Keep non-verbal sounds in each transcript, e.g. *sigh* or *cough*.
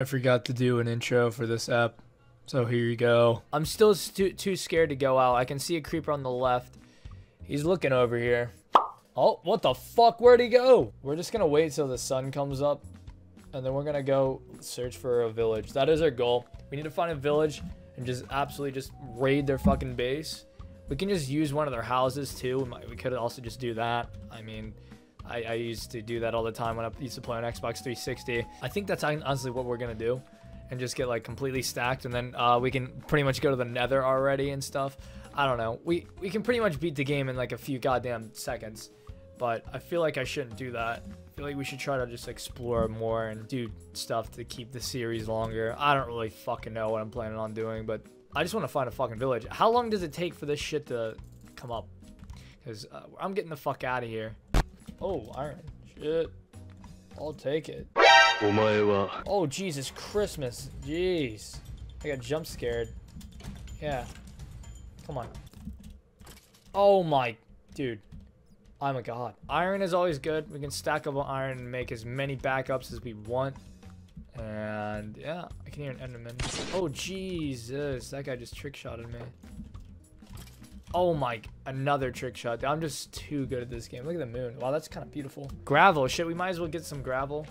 I forgot to do an intro for this app, so here you go. I'm still stu- too scared to go out. I can see a creeper on the left. He's looking over here. Oh, what the fuck? Where'd he go? We're just gonna wait till the sun comes up, and then we're gonna go search for a village. That is our goal. We need to find a village and just absolutely just raid their fucking base. We can just use one of their houses too. We, might, we could also just do that. I mean, I, I, used to do that all the time when I used to play on Xbox 360. I think that's honestly what we're gonna do, and just get like completely stacked, and then uh, we can pretty much go to the Nether already and stuff. I don't know. We we can pretty much beat the game in like a few goddamn seconds, but I feel like I shouldn't do that. I feel like we should try to just explore more and do stuff to keep the series longer. I don't really fucking know what I'm planning on doing, but I just want to find a fucking village. How long does it take for this shit to come up? Because uh, I'm getting the fuck out of here. Oh, iron. Shit. I'll take it. Oh, Jesus Christmas. Jeez. I got jump scared. Yeah. Come on. Oh my... Dude. Oh I'm a god. Iron is always good. We can stack up on iron and make as many backups as we want. And yeah, I can hear an enderman. Oh, Jesus. That guy just trick shotted me. Oh my, another trick shot. I'm just too good at this game. Look at the moon. Wow, that's kind of beautiful. Gravel. Shit, we might as well get some gravel.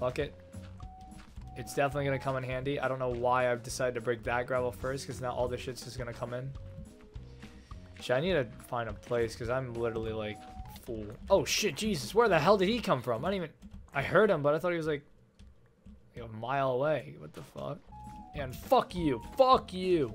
Fuck it. It's definitely going to come in handy. I don't know why I've decided to break that gravel first because now all the shit's just going to come in. Shit, I need to find a place because I'm literally like full. Oh shit, Jesus. Where the hell did he come from? I don't even... I heard him, but I thought he was like a mile away. What the fuck? And fuck you. Fuck you.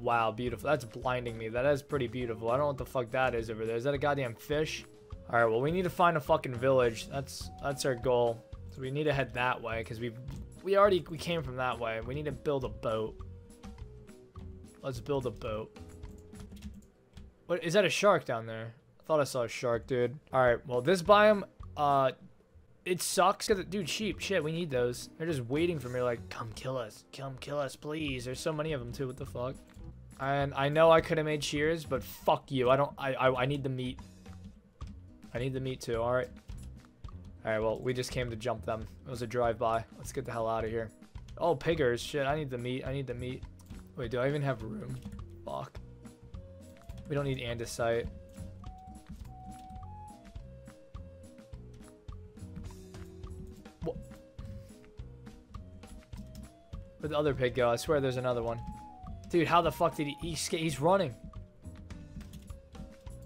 Wow, beautiful. That's blinding me. That is pretty beautiful. I don't know what the fuck that is over there. Is that a goddamn fish? All right, well, we need to find a fucking village. That's that's our goal. So we need to head that way because we we already we came from that way. We need to build a boat. Let's build a boat. What is that a shark down there? I thought I saw a shark, dude. All right, well, this biome uh it sucks because dude sheep shit we need those they're just waiting for me like come kill us come kill us please there's so many of them too what the fuck and I know I could have made shears, but fuck you. I don't. I, I I need the meat. I need the meat too. All right. All right. Well, we just came to jump them. It was a drive-by. Let's get the hell out of here. Oh, piggers. Shit. I need the meat. I need the meat. Wait, do I even have room? Fuck. We don't need andesite. What? Where'd the other pig go? I swear there's another one. Dude, how the fuck did he... He's, he's running.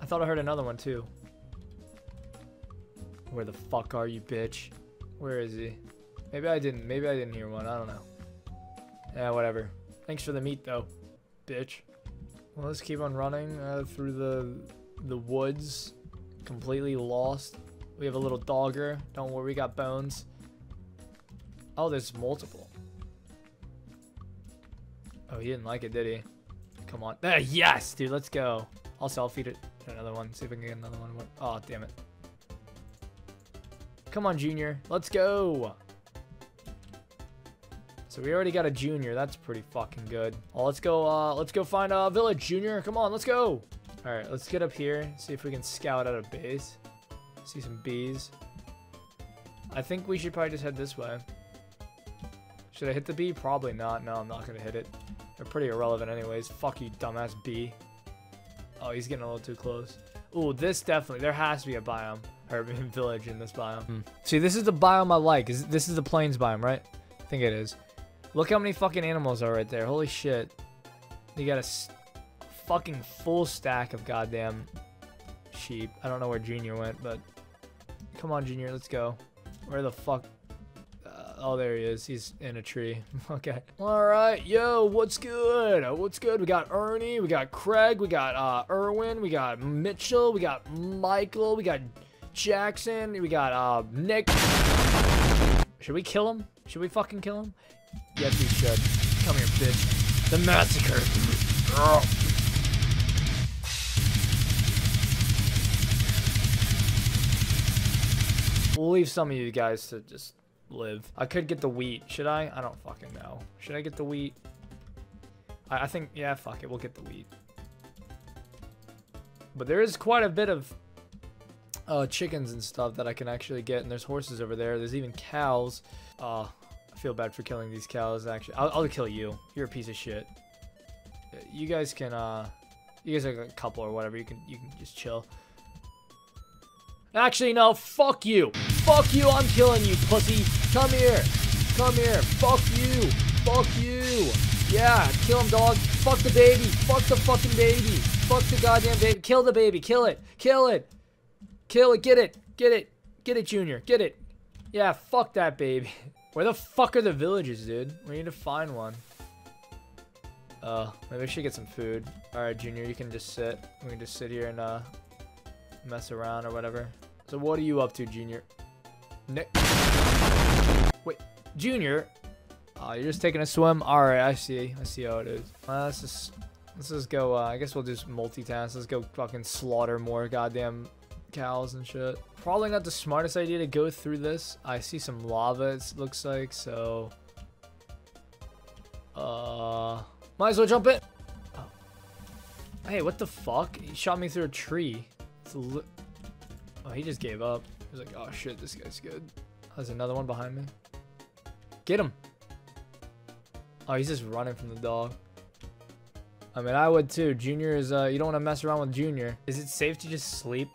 I thought I heard another one, too. Where the fuck are you, bitch? Where is he? Maybe I didn't. Maybe I didn't hear one. I don't know. Yeah, whatever. Thanks for the meat, though, bitch. Well, let's keep on running uh, through the the woods. Completely lost. We have a little dogger. Don't worry, we got bones. Oh, there's multiple. Oh, he didn't like it, did he? Come on. Uh, yes, dude, let's go. Also, I'll feed it another one. See if we can get another one. Oh, damn it. Come on, Junior. Let's go. So we already got a Junior. That's pretty fucking good. Oh, let's go. Uh, let's go find a village, Junior. Come on, let's go. All right, let's get up here. See if we can scout out a base. See some bees. I think we should probably just head this way. Should I hit the bee? Probably not. No, I'm not going to hit it. They're pretty irrelevant anyways. Fuck you, dumbass bee. Oh, he's getting a little too close. Ooh, this definitely. There has to be a biome. Or *laughs* village in this biome. Mm. See, this is the biome I like. Is This is the plains biome, right? I think it is. Look how many fucking animals are right there. Holy shit. You got a fucking full stack of goddamn sheep. I don't know where Junior went, but... Come on, Junior. Let's go. Where the fuck... Oh, there he is. He's in a tree. *laughs* okay. All right. Yo, what's good? What's good? We got Ernie. We got Craig. We got uh, Erwin. We got Mitchell. We got Michael. We got Jackson. We got uh, Nick. Should we kill him? Should we fucking kill him? Yes, we should. Come here, bitch. The massacre. We'll leave some of you guys to just live. I could get the wheat. Should I? I don't fucking know. Should I get the wheat? I, I think, yeah, fuck it. We'll get the wheat. But there is quite a bit of uh, chickens and stuff that I can actually get. And there's horses over there. There's even cows. Uh, I feel bad for killing these cows, actually. I'll, I'll kill you. You're a piece of shit. You guys can, uh... You guys are a couple or whatever. You can, you can just chill. Actually, no. Fuck you. Fuck you. I'm killing you, pussy. Come here. Come here. Fuck you. Fuck you. Yeah, kill him, dog. Fuck the baby. Fuck the fucking baby. Fuck the goddamn baby. Kill the baby. Kill it. Kill it. Kill it. Get it. Get it. Get it, Junior. Get it. Yeah, fuck that baby. *laughs* Where the fuck are the villages, dude? We need to find one. Uh, maybe I should get some food. Alright, Junior, you can just sit. We can just sit here and, uh, mess around or whatever. So what are you up to, Junior? Nick. Wait, Junior? Oh, you're just taking a swim? Alright, I see. I see how it is. Uh, let's just, let's just go, uh, I guess we'll just multitask. Let's go fucking slaughter more goddamn cows and shit. Probably not the smartest idea to go through this. I see some lava, it looks like, so... Uh... Might as well jump in. Oh. Hey, what the fuck? He shot me through a tree. oh, he just gave up. Was like, oh shit, this guy's good. There's another one behind me. Get him. Oh, he's just running from the dog. I mean, I would too. Junior is, uh, you don't want to mess around with Junior. Is it safe to just sleep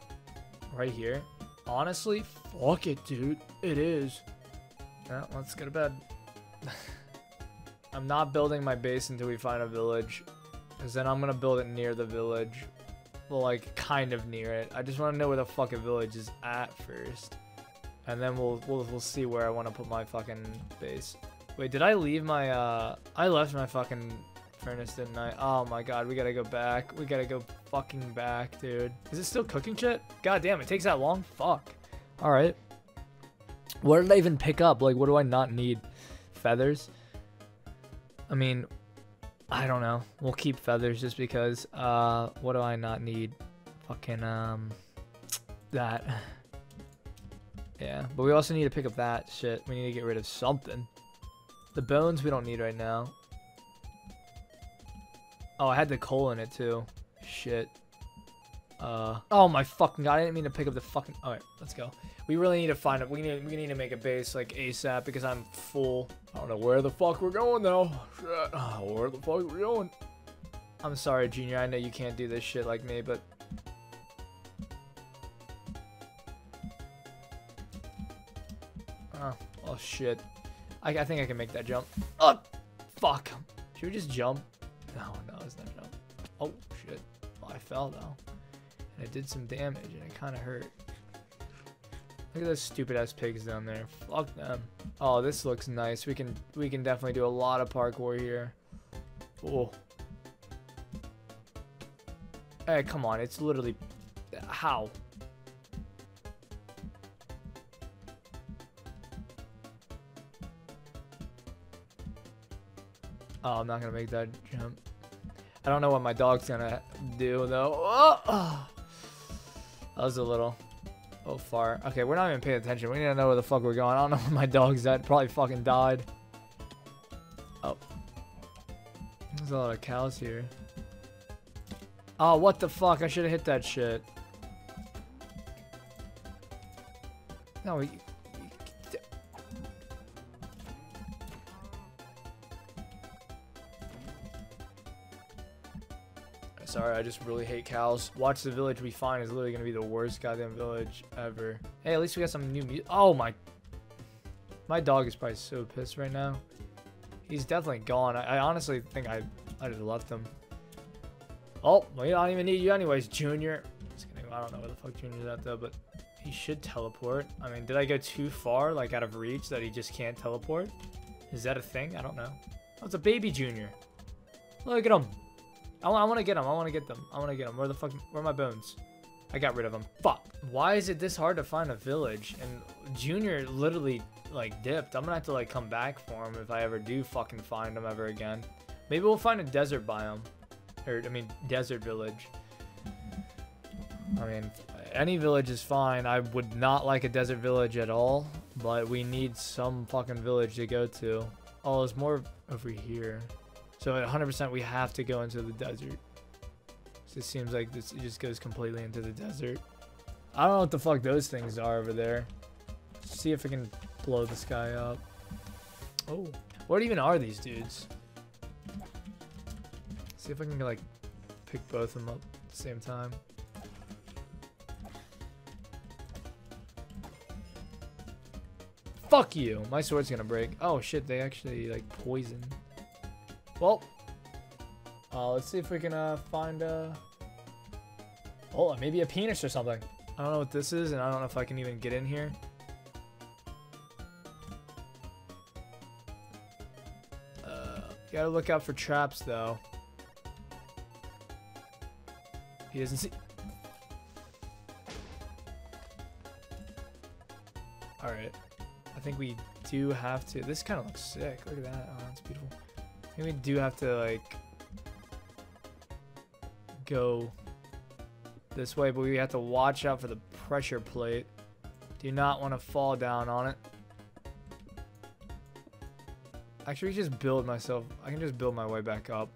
right here? Honestly, fuck it, dude. It is. Yeah, let's go to bed. *laughs* I'm not building my base until we find a village. Because then I'm going to build it near the village. Well, like, kind of near it. I just want to know where the fucking village is at first. And then we'll, we'll, we'll see where I want to put my fucking base. Wait, did I leave my, uh... I left my fucking furnace, didn't I? Oh my god, we gotta go back. We gotta go fucking back, dude. Is it still cooking shit? God damn, it takes that long? Fuck. Alright. What did I even pick up? Like, what do I not need? Feathers? I mean, I don't know. We'll keep feathers just because. Uh, what do I not need? Fucking, um, that. *laughs* Yeah, but we also need to pick up that shit. We need to get rid of something. The bones we don't need right now. Oh, I had the coal in it too. Shit. Uh, oh my fucking god, I didn't mean to pick up the fucking, alright, let's go. We really need to find it, we need, we need to make a base, like, ASAP, because I'm full. I don't know where the fuck we're going, though. Shit, oh, where the fuck are we going? I'm sorry, Junior, I know you can't do this shit like me, but... Oh, oh shit. I, I think I can make that jump. Oh, fuck. Should we just jump? No, no, it's not jump. Oh, shit. Well, I fell, though. And it did some damage, and it kind of hurt. Look at those stupid ass pigs down there. Fuck them. Oh, this looks nice. We can we can definitely do a lot of parkour here. Oh. Hey, come on. It's literally how? Oh, I'm not gonna make that jump. I don't know what my dog's gonna do though. Oh, That was a little. Oh, far. Okay, we're not even paying attention. We need to know where the fuck we're going. I don't know *laughs* where my dog's at. Probably fucking died. Oh. There's a lot of cows here. Oh, what the fuck? I should have hit that shit. No, we... Sorry, I just really hate cows. Watch the village we find is literally to be the worst goddamn village ever. Hey, at least we got some new music. Oh my... My dog is probably so pissed right now. He's definitely gone. I, I honestly think I, I just left him. Oh, we don't even need you anyways, Junior. I don't know where the fuck Junior's at though, but he should teleport. I mean, did I go too far, like out of reach, that he just can't teleport? Is that a thing? I don't know. Oh, it's a baby Junior. Look at him. I, I want to get them. I want to get them. I want to get them. Where the fuck? Where are my bones? I got rid of them. Fuck. Why is it this hard to find a village? And Junior literally like dipped. I'm gonna have to like come back for him if I ever do fucking find him ever again. Maybe we'll find a desert biome. Or, I mean, desert village. I mean, any village is fine. I would not like a desert village at all. But we need some fucking village to go to. Oh, there's more over here. So at 100% we have to go into the desert. It seems like this just goes completely into the desert. I don't know what the fuck those things are over there. See if I can blow this guy up. Oh, what even are these dudes? See if I can like pick both of them up at the same time. Fuck you. My sword's gonna break. Oh shit, they actually like poison. Well, uh, let's see if we can uh, find a... Oh, maybe a penis or something. I don't know what this is, and I don't know if I can even get in here. Uh, gotta look out for traps, though. He doesn't see... Alright. I think we do have to... This kind of looks sick. Look at that. Oh, that's beautiful. Think we do have to, like... Go this way, but we have to watch out for the pressure plate. Do not want to fall down on it. Actually, just build myself. I can just build my way back up.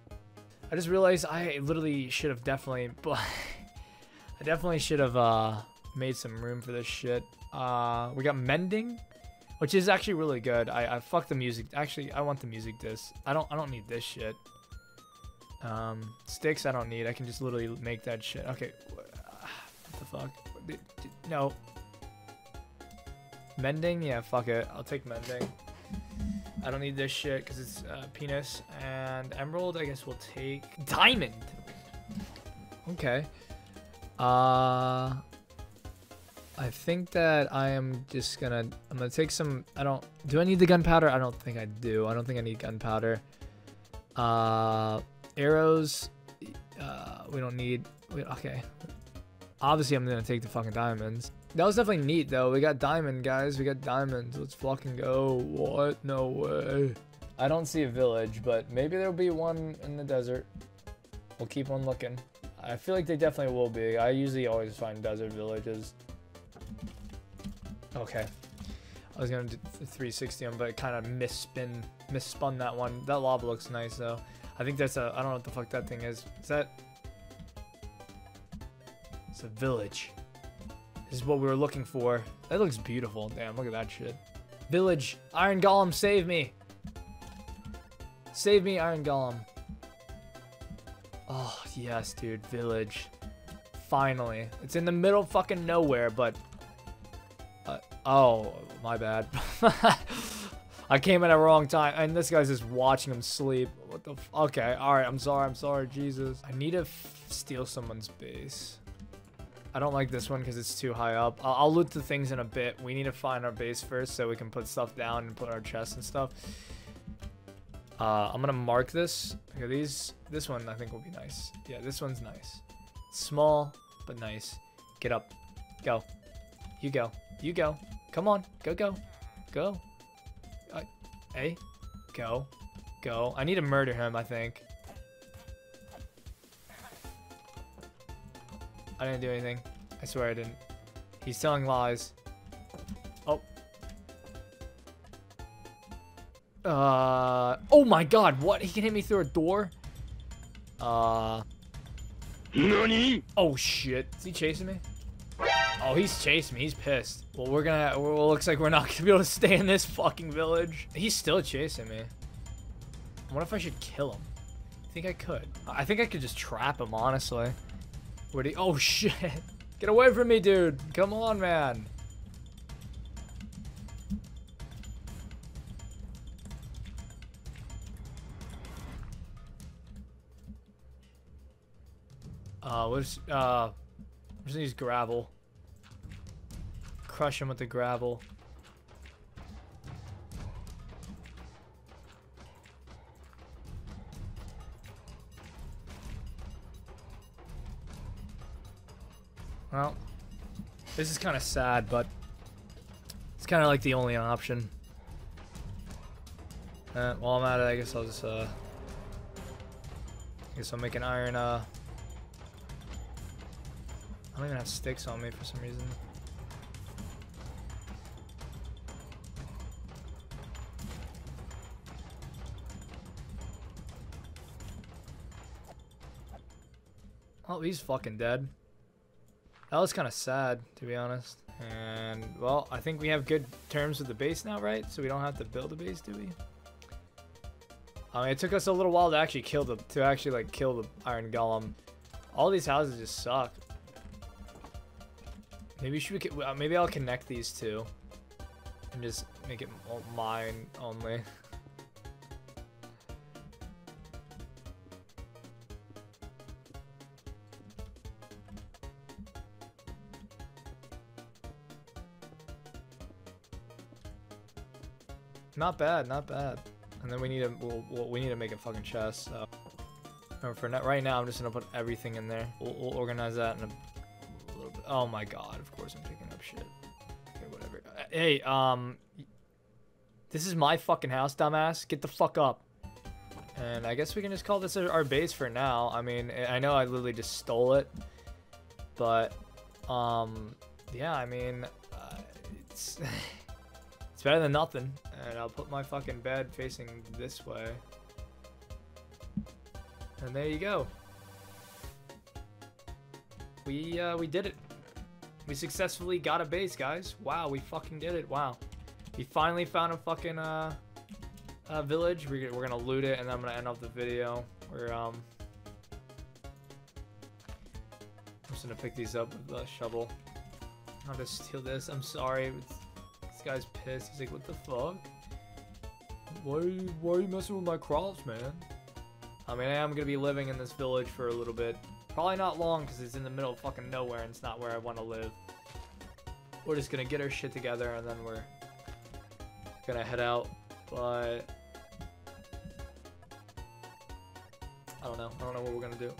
I just realized I literally should have definitely, *laughs* but I definitely should have uh, made some room for this shit. Uh, we got mending, which is actually really good. I, I fuck the music. Actually, I want the music disc. I don't I don't need this shit. Um, sticks I don't need. I can just literally make that shit. Okay, what the fuck? No. Mending? Yeah, fuck it. I'll take mending. I don't need this shit because it's uh, penis. And emerald, I guess we'll take diamond. Okay. Uh, I think that I am just gonna, I'm gonna take some, I don't, do I need the gunpowder? I don't think I do. I don't think I need gunpowder. Uh, arrows, uh, we don't need, we, okay. Obviously, I'm gonna take the fucking diamonds. That was definitely neat, though. We got diamond, guys. We got diamonds. Let's fucking go. What? No way. I don't see a village, but maybe there'll be one in the desert. We'll keep on looking. I feel like they definitely will be. I usually always find desert villages. Okay. I was gonna do 360 them, but kind of misspin, misspun that one. That lava looks nice, though. I think that's a, I don't know what the fuck that thing is. Is that, it's a village. This is what we were looking for. That looks beautiful. Damn, look at that shit. Village. Iron Golem, save me. Save me, Iron Golem. Oh, yes, dude. Village. Finally. It's in the middle fucking nowhere, but... Oh, my bad. *laughs* I came at a wrong time, and this guy's just watching him sleep. What the Okay, alright, I'm sorry, I'm sorry, Jesus. I need to steal someone's base. I don't like this one because it's too high up. I'll, I'll, loot the things in a bit. We need to find our base first so we can put stuff down and put our chests and stuff. Uh, I'm gonna mark this. Okay, these, this one I think will be nice. Yeah, this one's nice. Small, but nice. Get up. Go. You go. You go. Come on. Go, go. Go. Uh, hey. Go. Go. I need to murder him, I think. I didn't do anything. I swear I didn't. He's telling lies. Oh. Uh. Oh my god, what? He can hit me through a door? Uh. Nani? Oh shit. Is he chasing me? Oh, he's chasing me. He's pissed. Well, we're gonna. Well, looks like we're not *laughs* gonna be able to stay in this fucking village. He's still chasing me. What if I should kill him? I think I could. I think I could just trap him, honestly. Where'd he? Oh *laughs* shit! Get away from me, dude! Come on, man! Uh, let's, uh, just use gravel. Crush him with the gravel. Well, this is kind of sad, but it's kind of like the only option. Uh, while I'm at it, I guess I'll just, uh, I guess I'll make an iron, uh, I don't even have sticks on me for some reason. He's fucking dead. That was kind of sad, to be honest. And, well, I think we have good terms with the base now, right? So we don't have to build a base, do we? I mean, it took us a little while to actually kill the, to actually, like, kill the Iron Golem. All these houses just suck. Maybe should we, uh, maybe I'll connect these two. And just make it mine only. *laughs* Not bad, not bad. And then we need to we'll, we need to make a fucking chest. So for now, right now, I'm just gonna put everything in there. We'll, we'll organize that in a little bit. Oh my god! Of course I'm picking up shit. Okay, whatever. Uh, hey, um, this is my fucking house, dumbass. Get the fuck up. And I guess we can just call this our base for now. I mean, I know I literally just stole it, but um, yeah. I mean, uh, it's. *laughs* It's better than nothing. And I'll put my fucking bed facing this way. And there you go. We, uh, we did it. We successfully got a base, guys. Wow, we fucking did it. Wow. We finally found a fucking, uh, village. We're, we're gonna loot it, and I'm gonna end off the video. We're, um... I'm just gonna pick these up with the shovel. I'll just steal this. I'm sorry. It's guy's pissed. He's like, what the fuck? Why are you, why are you messing with my crops, man? I mean, I am going to be living in this village for a little bit. Probably not long because it's in the middle of fucking nowhere and it's not where I want to live. We're just going to get our shit together and then we're going to head out. But... I don't know. I don't know what we're going to do.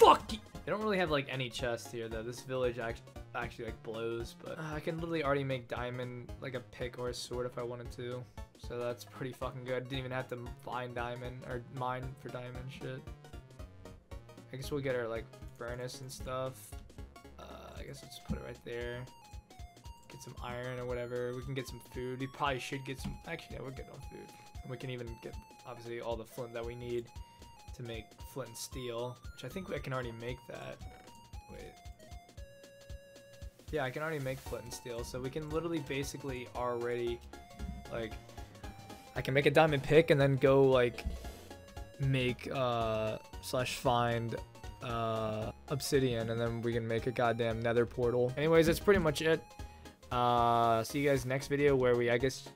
Fuck you! They don't really have like any chests here though. This village actually actually like blows, but uh, I can literally already make diamond like a pick or a sword if I wanted to. So that's pretty fucking good. Didn't even have to find diamond or mine for diamond shit. I guess we'll get our like furnace and stuff. Uh, I guess let's put it right there. Get some iron or whatever. We can get some food. We probably should get some. Actually, yeah, we're good on food. And we can even get obviously all the flint that we need to make flint and steel, which I think I can already make that. Wait. Yeah, I can already make flint and steel, so we can literally basically already, like, I can make a diamond pick and then go, like, make, uh, slash find, uh, obsidian, and then we can make a goddamn nether portal. Anyways, that's pretty much it. Uh, see you guys next video where we, I guess,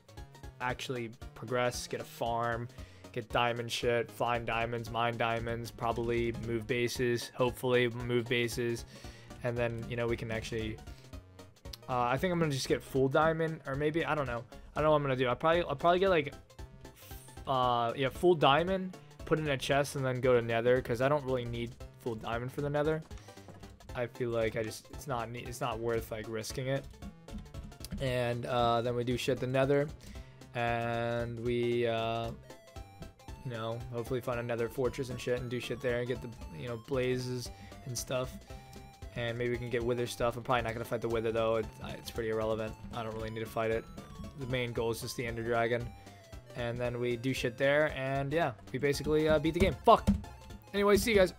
actually progress, get a farm, get diamond shit, find diamonds, mine diamonds, probably move bases, hopefully move bases, and then, you know, we can actually, uh, I think I'm going to just get full diamond, or maybe, I don't know, I don't know what I'm going to do, I'll probably, I'll probably get, like, uh, yeah, full diamond, put in a chest, and then go to nether, because I don't really need full diamond for the nether. I feel like I just, it's not, it's not worth, like, risking it. And, uh, then we do shit the nether, and we, uh, you know, hopefully find a nether fortress and shit and do shit there and get the, you know, blazes and stuff. And maybe we can get wither stuff. I'm probably not going to fight the wither though. It, it's pretty irrelevant. I don't really need to fight it. The main goal is just the ender dragon. And then we do shit there and yeah, we basically uh, beat the game. Fuck! Anyway, see you guys.